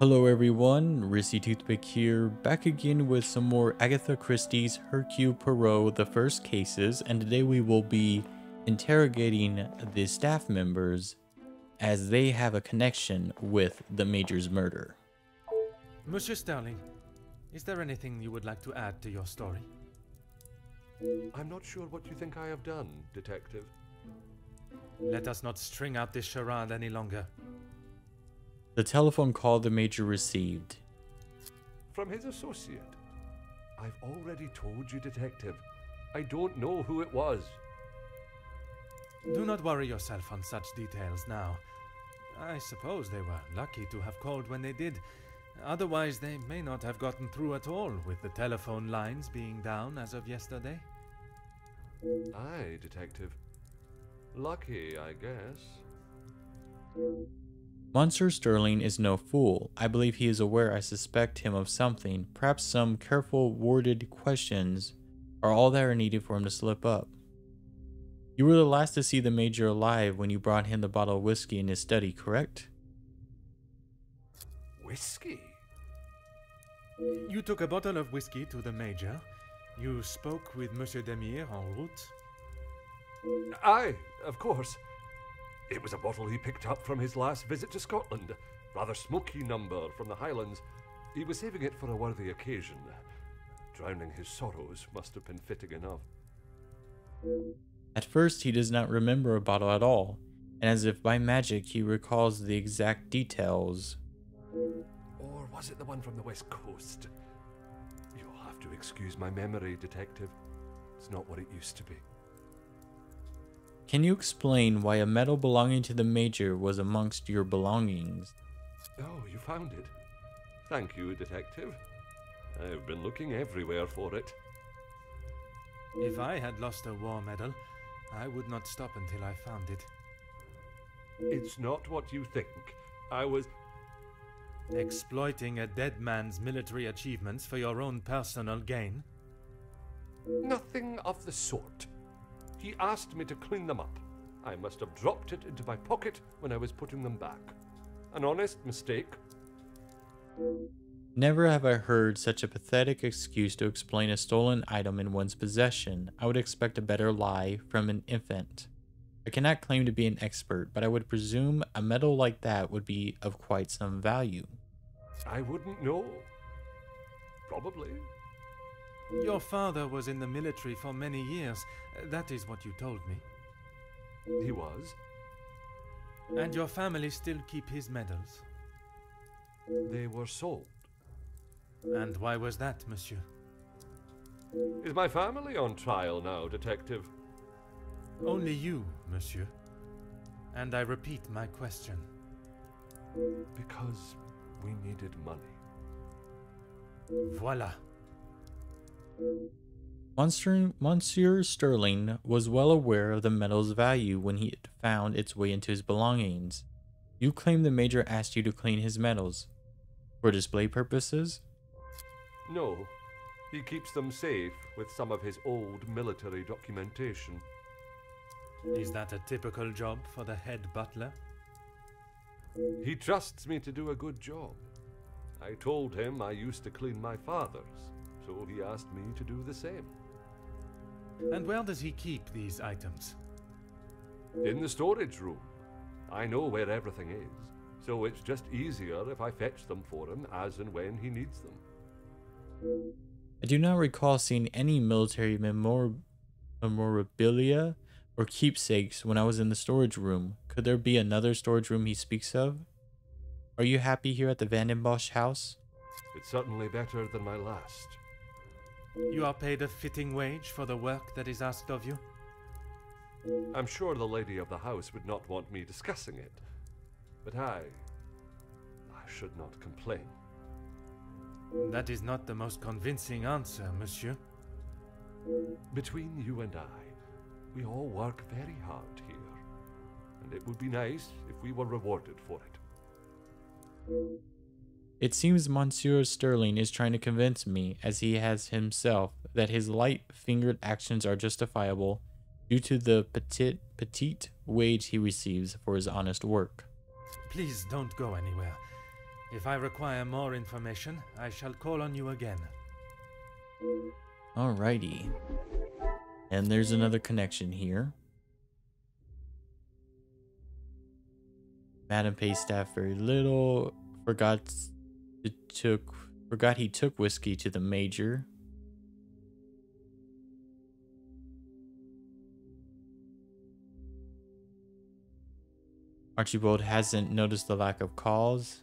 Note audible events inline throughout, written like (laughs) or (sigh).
Hello everyone, Risky Toothpick here, back again with some more Agatha Christie's Hercule Poirot The First Cases, and today we will be interrogating the staff members as they have a connection with the Major's murder. Monsieur Sterling, is there anything you would like to add to your story? I'm not sure what you think I have done, Detective. Let us not string out this charade any longer. The telephone call the Major received. From his associate. I've already told you, Detective. I don't know who it was. Do not worry yourself on such details now. I suppose they were lucky to have called when they did. Otherwise, they may not have gotten through at all, with the telephone lines being down as of yesterday. Aye, Detective. Lucky, I guess. Monsieur Sterling is no fool. I believe he is aware I suspect him of something. Perhaps some careful worded questions are all that are needed for him to slip up. You were the last to see the Major alive when you brought him the bottle of whiskey in his study, correct? Whiskey? You took a bottle of whiskey to the Major. You spoke with Monsieur Demire en route. Aye, of course. It was a bottle he picked up from his last visit to Scotland. Rather smoky number from the Highlands. He was saving it for a worthy occasion. Drowning his sorrows must have been fitting enough. At first, he does not remember a bottle at all, and as if by magic, he recalls the exact details. Or was it the one from the west coast? You'll have to excuse my memory, Detective. It's not what it used to be. Can you explain why a medal belonging to the Major was amongst your belongings? Oh, you found it. Thank you, Detective. I've been looking everywhere for it. If I had lost a war medal, I would not stop until I found it. It's not what you think. I was. Exploiting a dead man's military achievements for your own personal gain? Nothing of the sort. He asked me to clean them up. I must have dropped it into my pocket when I was putting them back. An honest mistake. Never have I heard such a pathetic excuse to explain a stolen item in one's possession. I would expect a better lie from an infant. I cannot claim to be an expert, but I would presume a medal like that would be of quite some value. I wouldn't know. Probably. Your father was in the military for many years. That is what you told me. He was. And your family still keep his medals? They were sold. And why was that, monsieur? Is my family on trial now, Detective? Only you, monsieur. And I repeat my question. Because we needed money. Voila. Monsieur, Monsieur Sterling was well aware of the medal's value when he had found its way into his belongings. You claim the Major asked you to clean his medals. For display purposes? No. He keeps them safe with some of his old military documentation. Is that a typical job for the head butler? He trusts me to do a good job. I told him I used to clean my father's, so he asked me to do the same. And where does he keep these items? In the storage room. I know where everything is, so it's just easier if I fetch them for him as and when he needs them. I do not recall seeing any military memor memorabilia or keepsakes when I was in the storage room. Could there be another storage room he speaks of? Are you happy here at the Van den Bosch house? It's certainly better than my last. You are paid a fitting wage for the work that is asked of you? I'm sure the lady of the house would not want me discussing it, but I. I should not complain. That is not the most convincing answer, monsieur. Between you and I, we all work very hard here, and it would be nice if we were rewarded for it. It seems Monsieur Sterling is trying to convince me, as he has himself, that his light-fingered actions are justifiable due to the petit, petite wage he receives for his honest work. Please don't go anywhere. If I require more information, I shall call on you again. Alrighty. And there's another connection here. Madam pays staff very little. Forgot to took forgot he took whiskey to the major. Archibald hasn't noticed the lack of calls.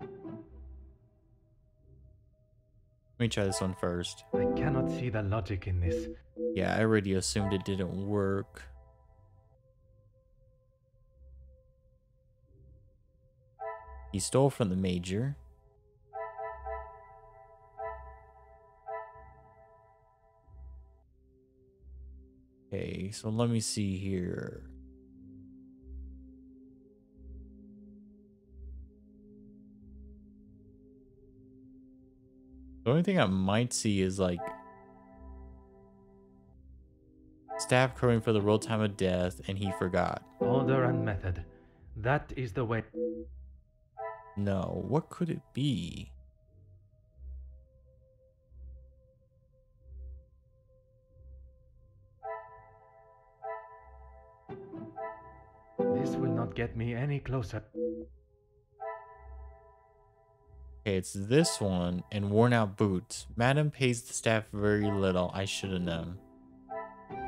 Let me try this one first. I cannot see the logic in this. Yeah, I already assumed it didn't work. He stole from the major. Okay, so let me see here. The only thing I might see is like staff crowing for the roll time of death and he forgot. Order and method. That is the way. No, what could it be? This will not get me any closer. Okay, it's this one and worn out boots. Madam pays the staff very little. I should have known.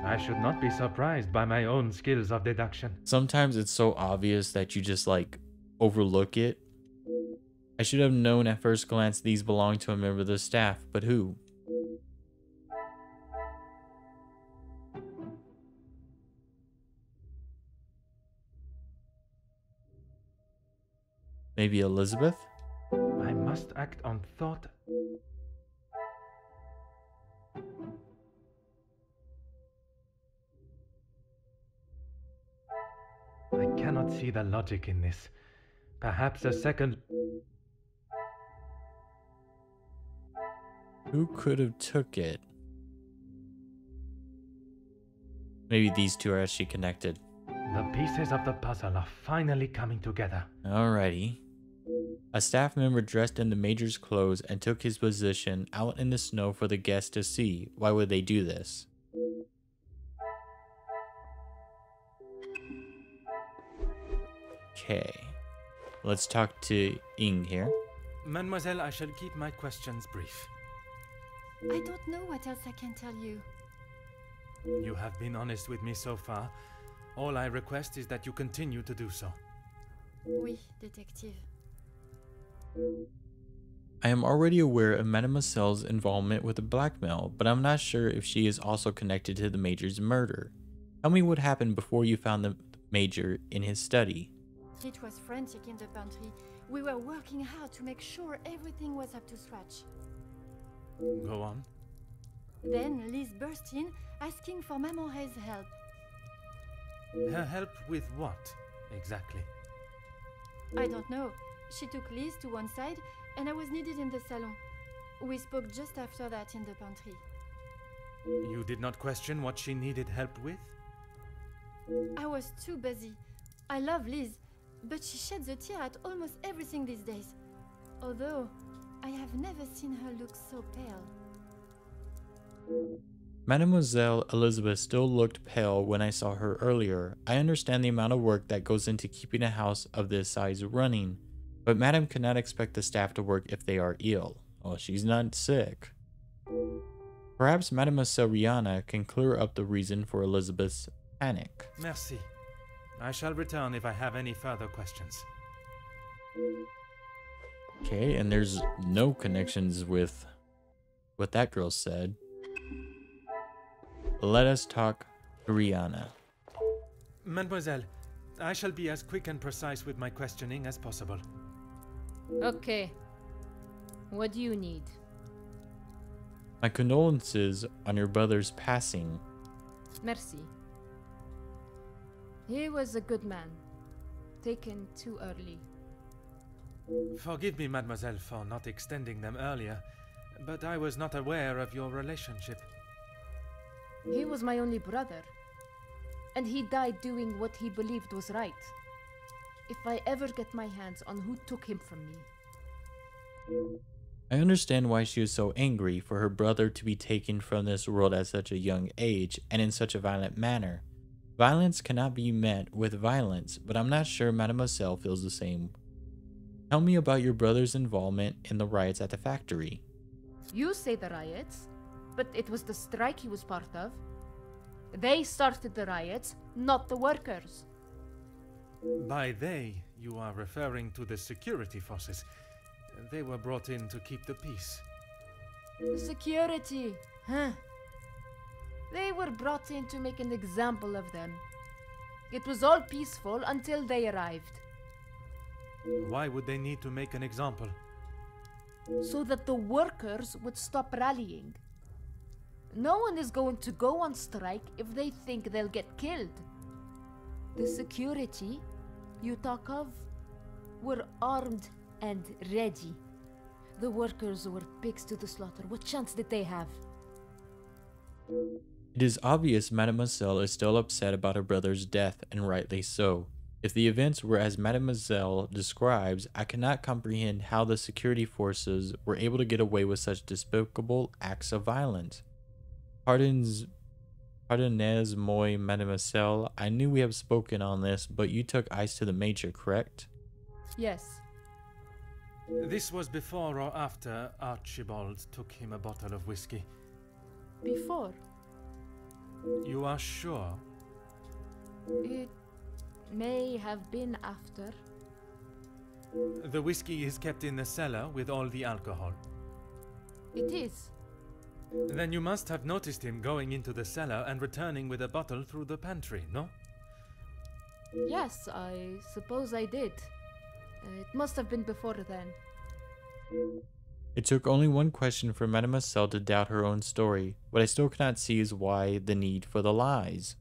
I should not be surprised by my own skills of deduction. Sometimes it's so obvious that you just like overlook it. I should have known at first glance these belong to a member of the staff, but who? Maybe Elizabeth? I must act on thought. I cannot see the logic in this. Perhaps a second. Who could have took it? Maybe these two are actually connected. The pieces of the puzzle are finally coming together. Alrighty. A staff member dressed in the major's clothes and took his position out in the snow for the guests to see. Why would they do this? Okay. Let's talk to Ying here. Mademoiselle, I shall keep my questions brief. I don't know what else I can tell you. You have been honest with me so far. All I request is that you continue to do so. Oui, detective. I am already aware of Mademoiselle's involvement with the blackmail, but I'm not sure if she is also connected to the Major's murder. Tell me what happened before you found the Major in his study. It was frantic in the pantry. We were working hard to make sure everything was up to scratch. Go on. Then Liz burst in, asking for Maman Ray's help. Her help with what, exactly? I don't know. She took Liz to one side, and I was needed in the salon. We spoke just after that in the pantry. You did not question what she needed help with? I was too busy. I love Liz, but she sheds a tear at almost everything these days. Although, I have never seen her look so pale. Mademoiselle Elizabeth still looked pale when I saw her earlier. I understand the amount of work that goes into keeping a house of this size running, but Madame cannot expect the staff to work if they are ill. Well, she's not sick. Perhaps Mademoiselle Rihanna can clear up the reason for Elizabeth's panic. Merci. I shall return if I have any further questions. Okay, and there's no connections with what that girl said. Let us talk to Rihanna. Mademoiselle, I shall be as quick and precise with my questioning as possible. Okay. What do you need? My condolences on your brother's passing. Merci. He was a good man. Taken too early. Forgive me, mademoiselle, for not extending them earlier, but I was not aware of your relationship. He was my only brother. And he died doing what he believed was right. if I ever get my hands on who took him from me. I understand why she was so angry for her brother to be taken from this world at such a young age and in such a violent manner. Violence cannot be met with violence, but I'm not sure Mademoiselle feels the same. Tell me about your brother's involvement in the riots at the factory. You say the riots, but it was the strike he was part of. They started the riots, not the workers. By they, you are referring to the security forces. They were brought in to keep the peace. Security, huh? They were brought in to make an example of them. It was all peaceful until they arrived. Why would they need to make an example? So that the workers would stop rallying. No one is going to go on strike if they think they'll get killed. The security you talk of were armed and ready. The workers were pigs to the slaughter. What chance did they have? It is obvious Mademoiselle is still upset about her brother's death, and rightly so. If the events were as Mademoiselle describes, I cannot comprehend how the security forces were able to get away with such despicable acts of violence. Pardons, pardonnez moi, Mademoiselle. I knew we have spoken on this, but you took ice to the major, correct? Yes. This was before or after Archibald took him a bottle of whiskey. Before. You are sure? It may have been after. The whiskey is kept in the cellar with all the alcohol. It is. Then you must have noticed him going into the cellar and returning with a bottle through the pantry, no? Yes, I suppose I did. Uh, It must have been before then. It took only one question for Mademoiselle to doubt her own story. What I still cannot see is why the need for the lies.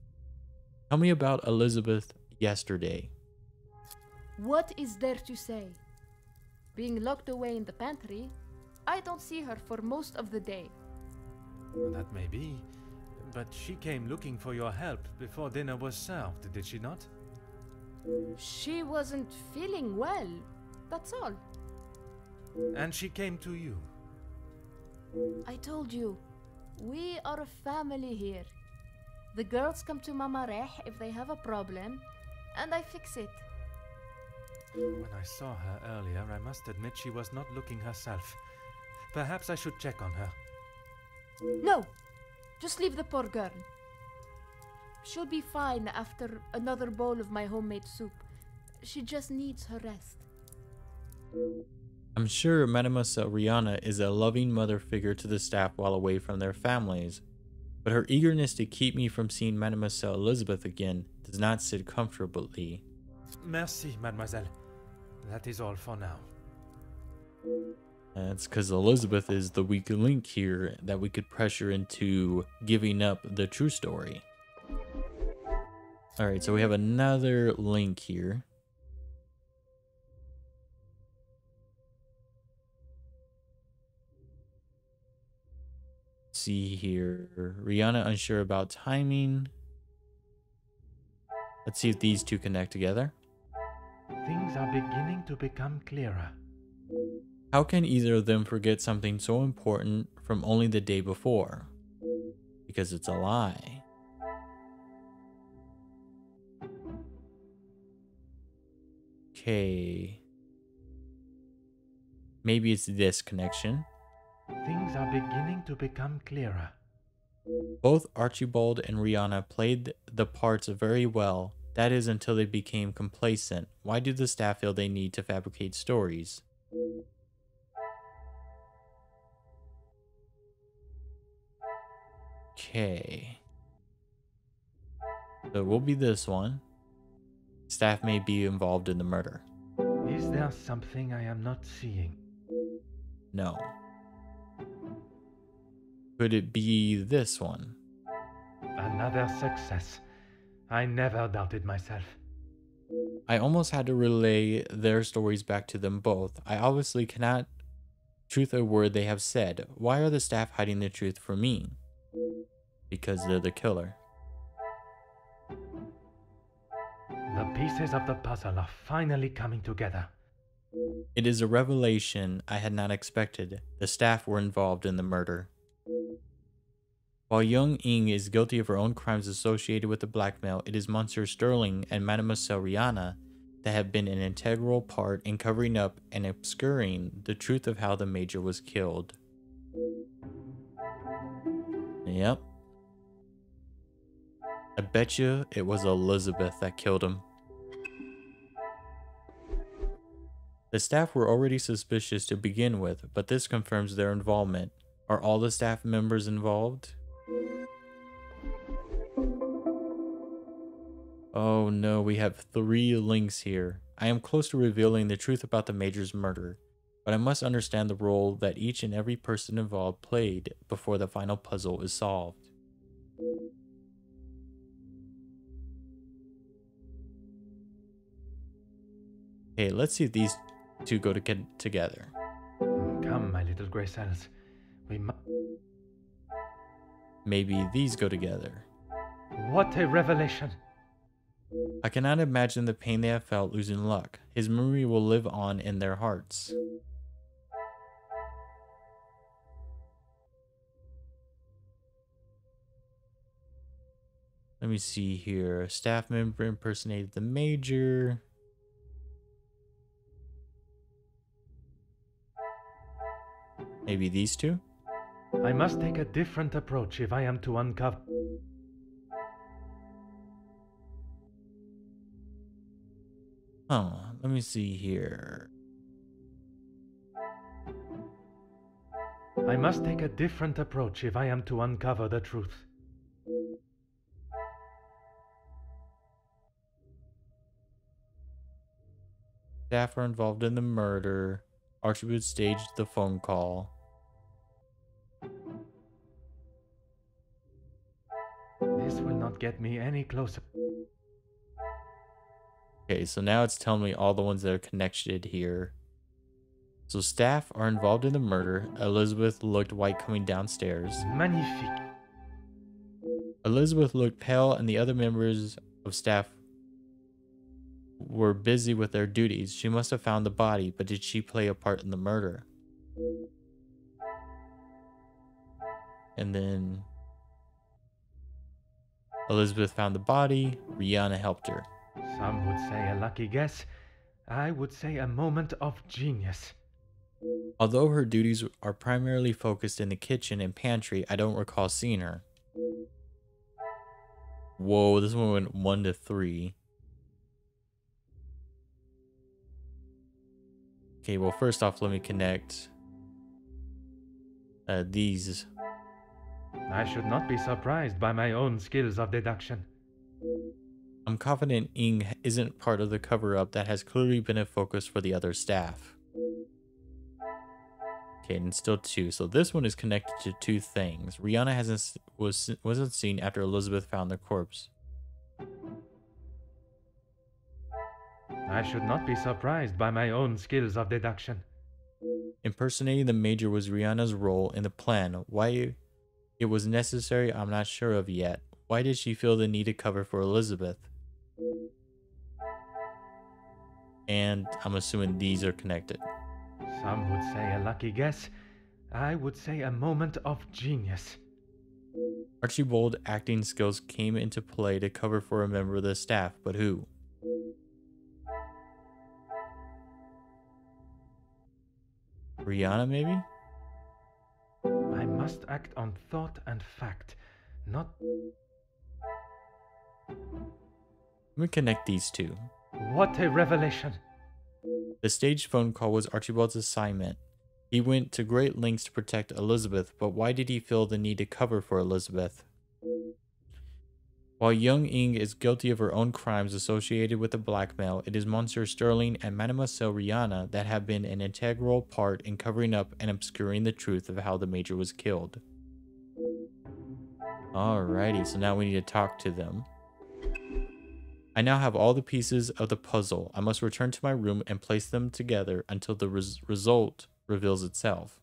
Tell me about Elizabeth yesterday. What is there to say? Being locked away in the pantry, I don't see her for most of the day. That may be. But she came looking for your help before dinner was served, did she not? She wasn't feeling well, that's all. And she came to you. I told you, we are a family here. The girls come to Mama Reh if they have a problem, and I fix it. When I saw her earlier, I must admit she was not looking herself. Perhaps I should check on her. No, just leave the poor girl. She'll be fine after another bowl of my homemade soup. She just needs her rest. I'm sure Mademoiselle Rihanna is a loving mother figure to the staff while away from their families, but her eagerness to keep me from seeing Mademoiselle Elizabeth again does not sit comfortably. Merci, mademoiselle. That is all for now. That's because Elizabeth is the weak link here that we could pressure into giving up the true story. Alright, so we have another link here. See here. Rihanna unsure about timing. Let's see if these two connect together. Things are beginning to become clearer. How can either of them forget something so important from only the day before? Because it's a lie. Okay. Maybe it's this connection. Things are beginning to become clearer. Both Archibald and Rihanna played the parts very well. That is until they became complacent. Why do the staff feel they need to fabricate stories? Okay. So it will be this one. Staff may be involved in the murder. Is there something I am not seeing? No. Could it be this one? Another success. I never doubted myself. I almost had to relay their stories back to them both. I obviously cannot truth a word they have said. Why are the staff hiding the truth from me? Because they're the killer. The pieces of the puzzle are finally coming together. It is a revelation I had not expected. The staff were involved in the murder. While young Ying is guilty of her own crimes associated with the blackmail, it is Monsieur Sterling and Mademoiselle Rihanna that have been an integral part in covering up and obscuring the truth of how the Major was killed. Yep. I bet you it was Elizabeth that killed him. The staff were already suspicious to begin with, but this confirms their involvement. Are all the staff members involved? Oh no, we have three links here. I am close to revealing the truth about the Major's murder, but I must understand the role that each and every person involved played before the final puzzle is solved. Okay, let's see if these two go to together. Come, my little grey cells. We mu- Maybe these go together. What a revelation! I cannot imagine the pain they have felt losing Luck. His memory will live on in their hearts. Let me see here. A staff member impersonated the major. Maybe these two? I must take a different approach if I am to uncover. Huh, let me see here. I must take a different approach if I am to uncover the truth. Staff are involved in the murder. Archibald staged the phone call. This will not get me any closer. Okay, so now it's telling me all the ones that are connected here. So staff are involved in the murder. Elizabeth looked white coming downstairs. Magnifique. Elizabeth looked pale and the other members of staff were busy with their duties. She must have found the body, but did she play a part in the murder? And then Elizabeth found the body. Rihanna helped her. Some would say a lucky guess. I would say a moment of genius. Although her duties are primarily focused in the kitchen and pantry, I don't recall seeing her. Whoa, this one went 1 to 3. Okay, well, first off, let me connect uh, these. I should not be surprised by my own skills of deduction. I'm confident Ying isn't part of the cover up that has clearly been a focus for the other staff. Okay, and still two. So this one is connected to two things. Rihanna hasn't was wasn't seen after Elizabeth found the corpse. I should not be surprised by my own skills of deduction. Impersonating the Major was Rihanna's role in the plan. Why it was necessary, I'm not sure of yet. Why did she feel the need to cover for Elizabeth? And I'm assuming these are connected. Some would say a lucky guess. I would say a moment of genius. Archibald acting skills came into play to cover for a member of the staff, but who? Rihanna, maybe? I must act on thought and fact, not. Let me connect these two. What a revelation! The staged phone call was Archibald's assignment. He went to great lengths to protect Elizabeth, but why did he feel the need to cover for Elizabeth? While young Ying is guilty of her own crimes associated with the blackmail, it is Monsieur Sterling and Mademoiselle Rihanna that have been an integral part in covering up and obscuring the truth of how the Major was killed. Alrighty, so now we need to talk to them. I now have all the pieces of the puzzle. I must return to my room and place them together until the res result reveals itself.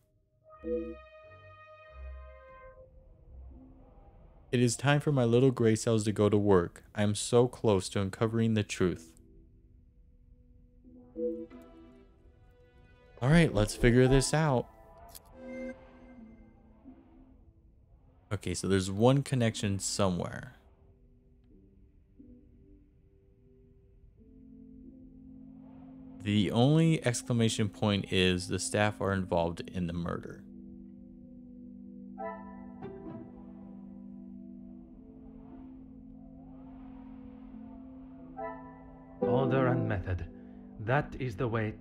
It is time for my little gray cells to go to work. I am so close to uncovering the truth. Alright, let's figure this out. Okay, so there's one connection somewhere. The only exclamation point is the staff are involved in the murder. Order and method. That is the way.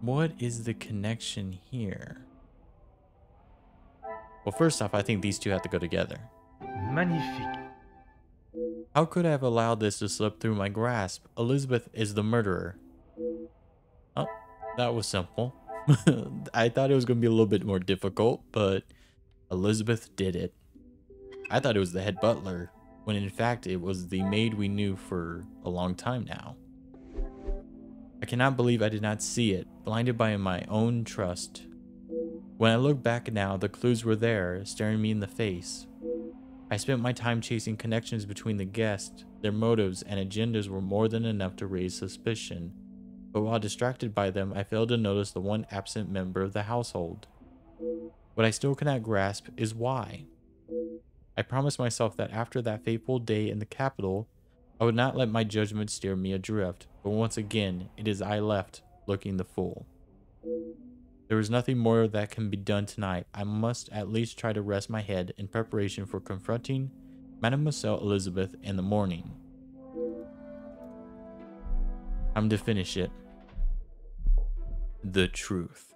What is the connection here? Well, first off, I think these two have to go together. Magnifique. How could I have allowed this to slip through my grasp? Elizabeth is the murderer. Oh, that was simple. (laughs) I thought it was going to be a little bit more difficult, but Elizabeth did it. I thought it was the head butler, when in fact it was the maid we knew for a long time now. I cannot believe I did not see it, blinded by my own trust. When I look back now, the clues were there, staring me in the face. I spent my time chasing connections between the guests. Their motives and agendas were more than enough to raise suspicion. But while distracted by them, I failed to notice the one absent member of the household. What I still cannot grasp is why. I promised myself that after that fateful day in the capital, I would not let my judgment steer me adrift, but once again, it is I left, looking the fool. There is nothing more that can be done tonight. I must at least try to rest my head in preparation for confronting Mademoiselle Elizabeth in the morning. I'm to finish it. The truth.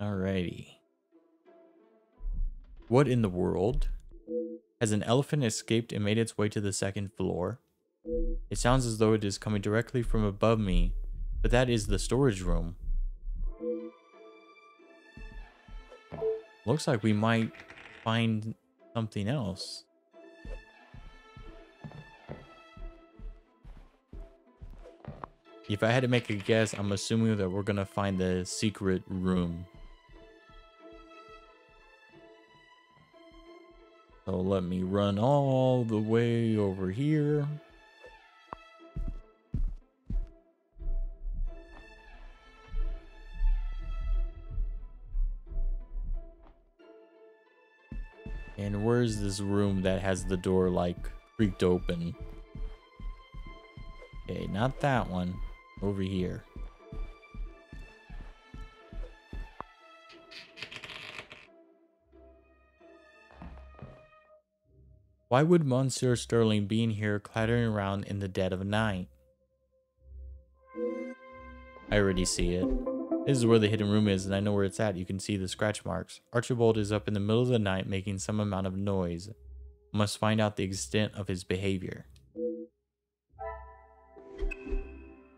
Alrighty. What in the world? Has an elephant escaped and made its way to the second floor? It sounds as though it is coming directly from above me, but that is the storage room. Looks like we might find something else. If I had to make a guess, I'm assuming that we're gonna find the secret room. So let me run all the way over here. And where's this room that has the door like creaked open? Okay, not that one. Over here. Why would Monsieur Sterling be in here clattering around in the dead of night? I already see it. This is where the hidden room is, and I know where it's at. You can see the scratch marks. Archibald is up in the middle of the night making some amount of noise. Must find out the extent of his behavior.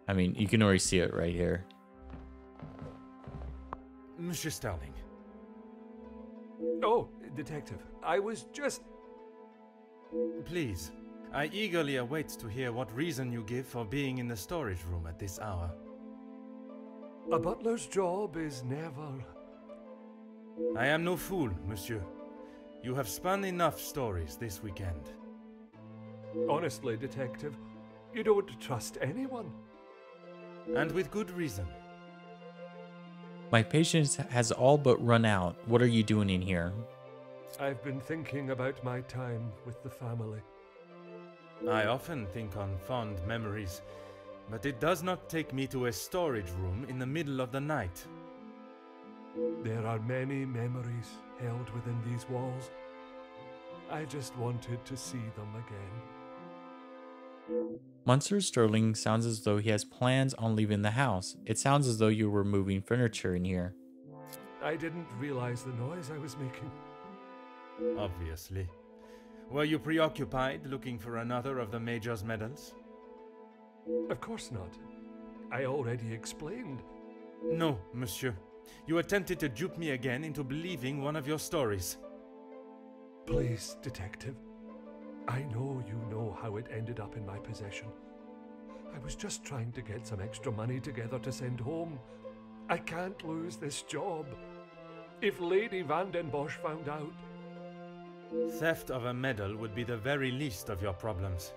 I mean, you can already see it right here. Monsieur Sterling. Oh, Detective, I was just. Please, I eagerly await to hear what reason you give for being in the storage room at this hour. A butler's job is never. I am no fool, monsieur. You have spun enough stories this weekend. Honestly, Detective, you don't trust anyone. And with good reason. My patience has all but run out. What are you doing in here? I've been thinking about my time with the family. I often think on fond memories, but it does not take me to a storage room in the middle of the night. There are many memories held within these walls. I just wanted to see them again. Monsieur Sterling sounds as though he has plans on leaving the house. It sounds as though you were moving furniture in here. I didn't realize the noise I was making. Obviously. Were you preoccupied looking for another of the Major's medals? Of course not. I already explained. No, monsieur. You attempted to dupe me again into believing one of your stories. Please, Detective. I know you know how it ended up in my possession. I was just trying to get some extra money together to send home. I can't lose this job. if Lady Van den Bosch found out? Theft of a medal would be the very least of your problems.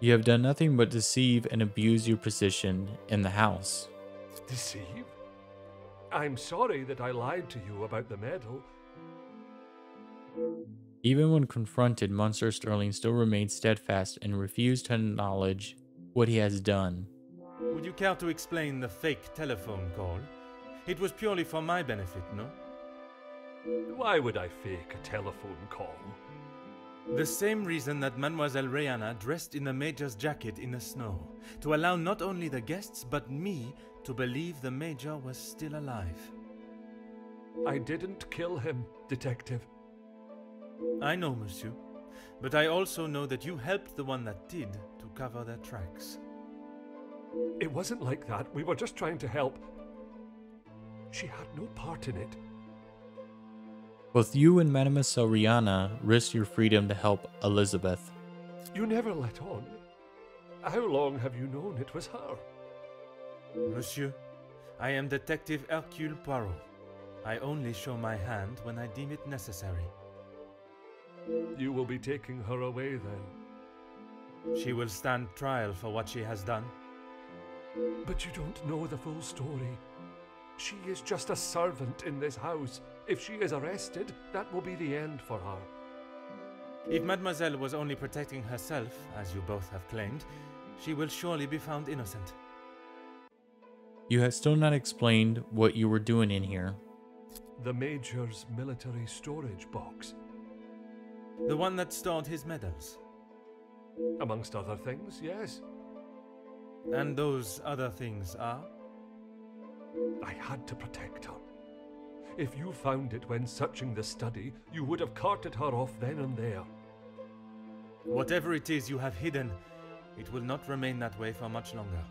You have done nothing but deceive and abuse your position in the house. Deceive? I'm sorry that I lied to you about the medal. Even when confronted, Monsieur Sterling still remains steadfast and refused to acknowledge what he has done. Would you care to explain the fake telephone call? It was purely for my benefit, no? Why would I fake a telephone call? The same reason that Mademoiselle Rihanna dressed in the Major's jacket in the snow, to allow not only the guests but me to believe the Major was still alive. I didn't kill him, Detective. I know, monsieur, but I also know that you helped the one that did to cover their tracks. It wasn't like that. We were just trying to help. She had no part in it. Both you and Mademoiselle Rihanna risked your freedom to help Elizabeth. You never let on. How long have you known it was her? Monsieur, I am Detective Hercule Poirot. I only show my hand when I deem it necessary. You will be taking her away then. She will stand trial for what she has done. But you don't know the full story. She is just a servant in this house. If she is arrested, that will be the end for her. If Mademoiselle was only protecting herself, as you both have claimed, she will surely be found innocent. You have still not explained what you were doing in here. The Major's military storage box. The one that stored his medals. Amongst other things, yes. And those other things are? I had to protect her. If you found it when searching the study, you would have carted her off then and there. Whatever it is you have hidden, it will not remain that way for much longer.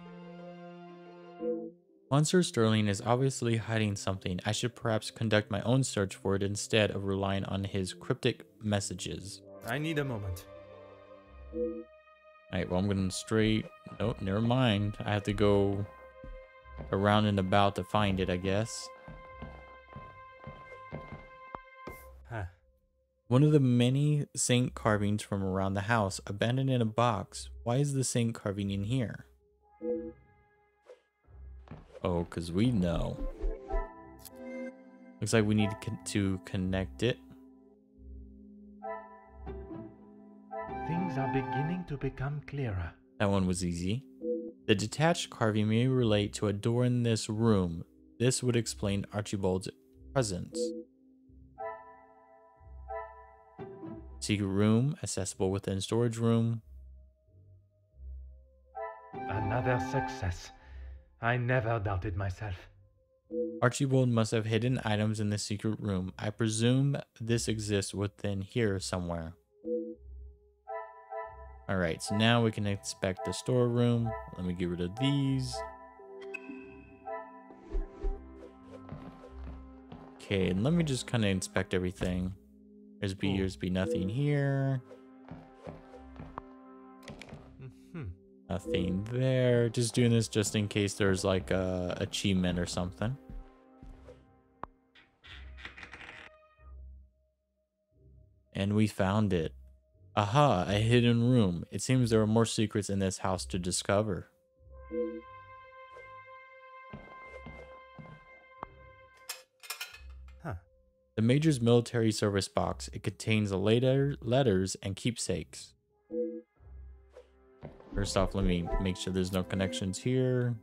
Monsieur Sterling is obviously hiding something. I should perhaps conduct my own search for it instead of relying on his cryptic messages. I need a moment. Alright, well, I'm going straight. Nope, never mind. I have to go around and about to find it, I guess. One of the many saint carvings from around the house, abandoned in a box. Why is the saint carving in here? Oh, because we know. Looks like we need to, con to connect it. Things are beginning to become clearer. That one was easy. The detached carving may relate to a door in this room. This would explain Archibald's presence. Secret room, accessible within storage room. Another success. I never doubted myself. Archibald must have hidden items in the secret room. I presume this exists within here somewhere. Alright, so now we can inspect the storeroom. Let me get rid of these. Okay, and let me just kind of inspect everything. There's B, there's B, nothing here. Hmm. Nothing there. Just doing this just in case there's like a achievement or something. And we found it. Aha, a hidden room. It seems there are more secrets in this house to discover. The Major's military service box. It contains later letters and keepsakes. First off, let me make sure there's no connections here.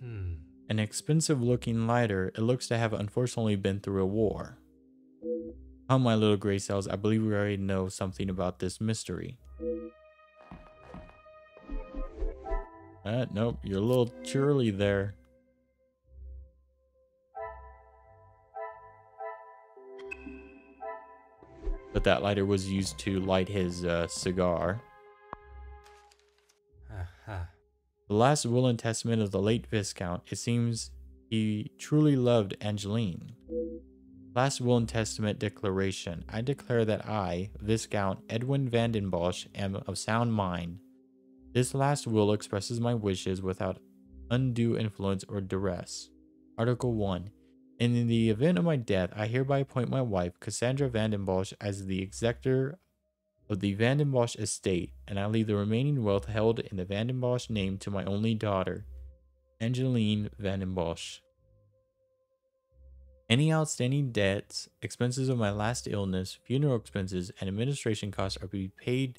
Hmm. An expensive looking lighter. It looks to have unfortunately been through a war. Oh, my little gray cells, I believe we already know something about this mystery. Uh, nope, you're a little too early there. But that lighter was used to light his uh, cigar. Aha. The last will and testament of the late Viscount, it seems he truly loved Angeline. Last will and testament declaration. I declare that I, Viscount Edwin van den Bosch, am of sound mind. This last will expresses my wishes without undue influence or duress. Article 1. In the event of my death, I hereby appoint my wife, Cassandra van den Bosch, as the executor of the Van den Bosch estate, and I leave the remaining wealth held in the Van den Bosch name to my only daughter, Angeline van den Bosch. Any outstanding debts, expenses of my last illness, funeral expenses, and administration costs are to be paid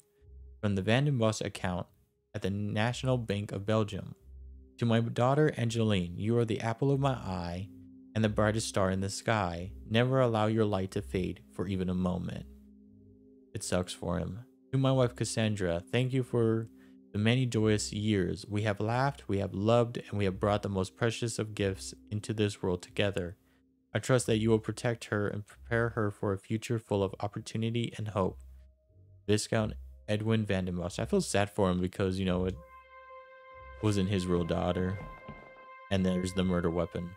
from the Van den Bosch account at the National Bank of Belgium. To my daughter Angeline, you are the apple of my eye and the brightest star in the sky. Never allow your light to fade for even a moment. It sucks for him. To my wife Cassandra, thank you for the many joyous years. We have laughed, we have loved, and we have brought the most precious of gifts into this world together. I trust that you will protect her and prepare her for a future full of opportunity and hope. Viscount Edwin van den Bosch. I feel sad for him because, you know, it wasn't his real daughter. And there's the murder weapon.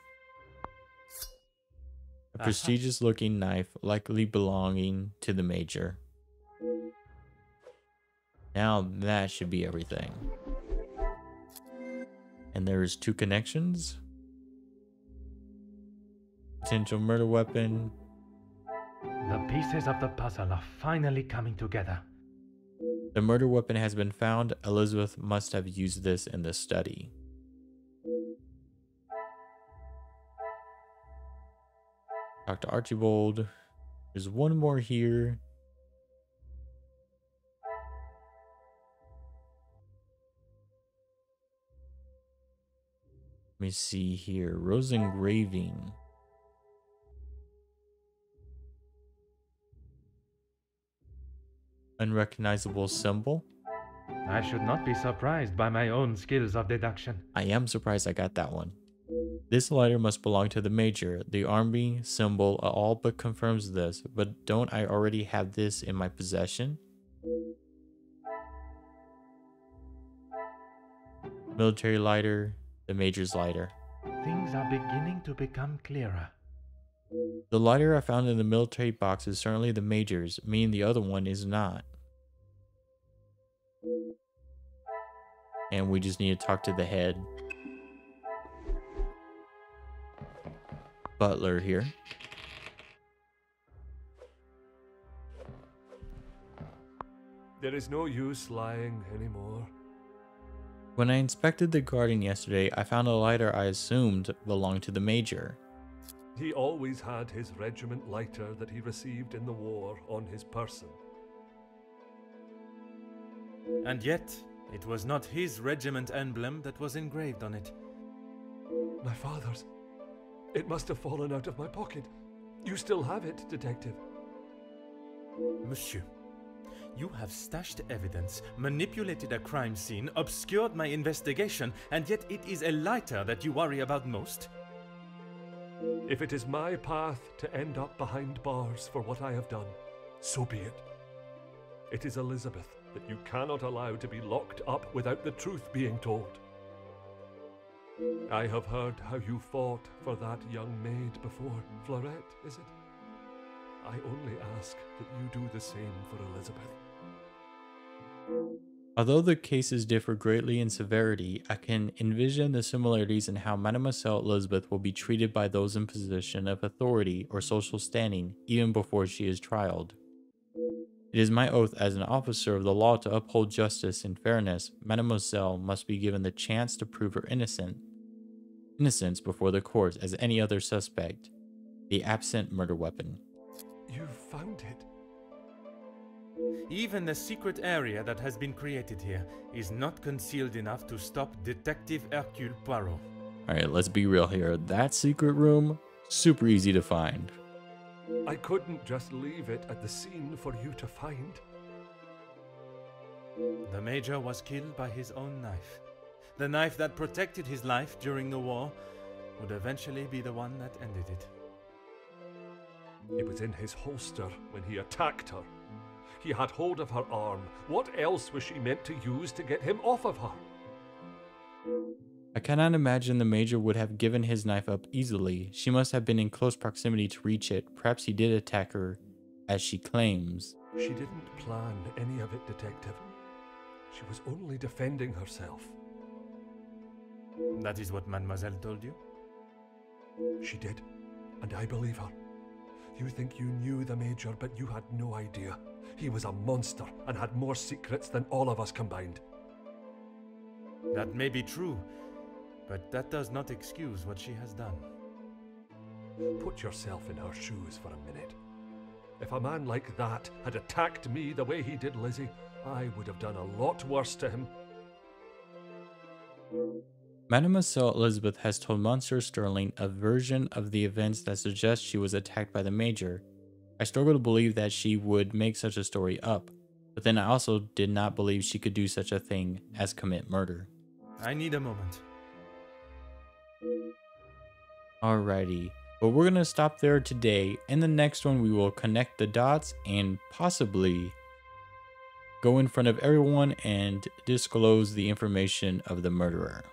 A Uh-huh. prestigious looking knife, likely belonging to the Major. Now that should be everything. And there's two connections. Potential murder weapon. The pieces of the puzzle are finally coming together. The murder weapon has been found. Elizabeth must have used this in the study. Dr. Archibald. There's one more here. Let me see here. Rose engraving. Unrecognizable symbol. I should not be surprised by my own skills of deduction. I am surprised I got that one. This lighter must belong to the Major. The army symbol uh, all but confirms this, but don't I already have this in my possession? Military lighter, the Major's lighter. Things are beginning to become clearer. The lighter I found in the military box is certainly the Major's, meaning the other one is not. And we just need to talk to the head. Butler here. There is no use lying anymore. When I inspected the garden yesterday, I found a lighter I assumed belonged to the Major. He always had his regiment lighter that he received in the war on his person. And yet, it was not his regiment emblem that was engraved on it. My father's. It must have fallen out of my pocket. You still have it, Detective. Monsieur, you have stashed evidence, manipulated a crime scene, obscured my investigation, and yet it is a lighter that you worry about most? If it is my path to end up behind bars for what I have done, so be it. It is Elizabeth that you cannot allow to be locked up without the truth being told. I have heard how you fought for that young maid before. Florette, is it? I only ask that you do the same for Elizabeth. Although the cases differ greatly in severity, I can envision the similarities in how Mademoiselle Elizabeth will be treated by those in position of authority or social standing even before she is trialed. It is my oath as an officer of the law to uphold justice and fairness. Mademoiselle must be given the chance to prove her innocent innocence before the courts as any other suspect. The absent murder weapon. You found it. Even the secret area that has been created here is not concealed enough to stop Detective Hercule Poirot. Alright, let's be real here. That secret room, super easy to find. I couldn't just leave it at the scene for you to find. The Major was killed by his own knife. The knife that protected his life during the war would eventually be the one that ended it. It was in his holster when he attacked her. He had hold of her arm. What else was she meant to use to get him off of her? I cannot imagine the Major would have given his knife up easily. She must have been in close proximity to reach it. Perhaps he did attack her, as she claims. She didn't plan any of it, Detective. She was only defending herself. That is what Mademoiselle told you? She did, and I believe her. You think you knew the Major, but you had no idea. He was a monster and had more secrets than all of us combined. That may be true, but that does not excuse what she has done. Put yourself in her shoes for a minute. If a man like that had attacked me the way he did Lizzie, I would have done a lot worse to him. Mademoiselle Elizabeth has told Monsieur Sterling a version of the events that suggests she was attacked by the Major. I struggle to believe that she would make such a story up, but then I also did not believe she could do such a thing as commit murder. I need a moment. Alrighty, but we're gonna stop there today. In the next one, we will connect the dots and possibly go in front of everyone and disclose the information of the murderer.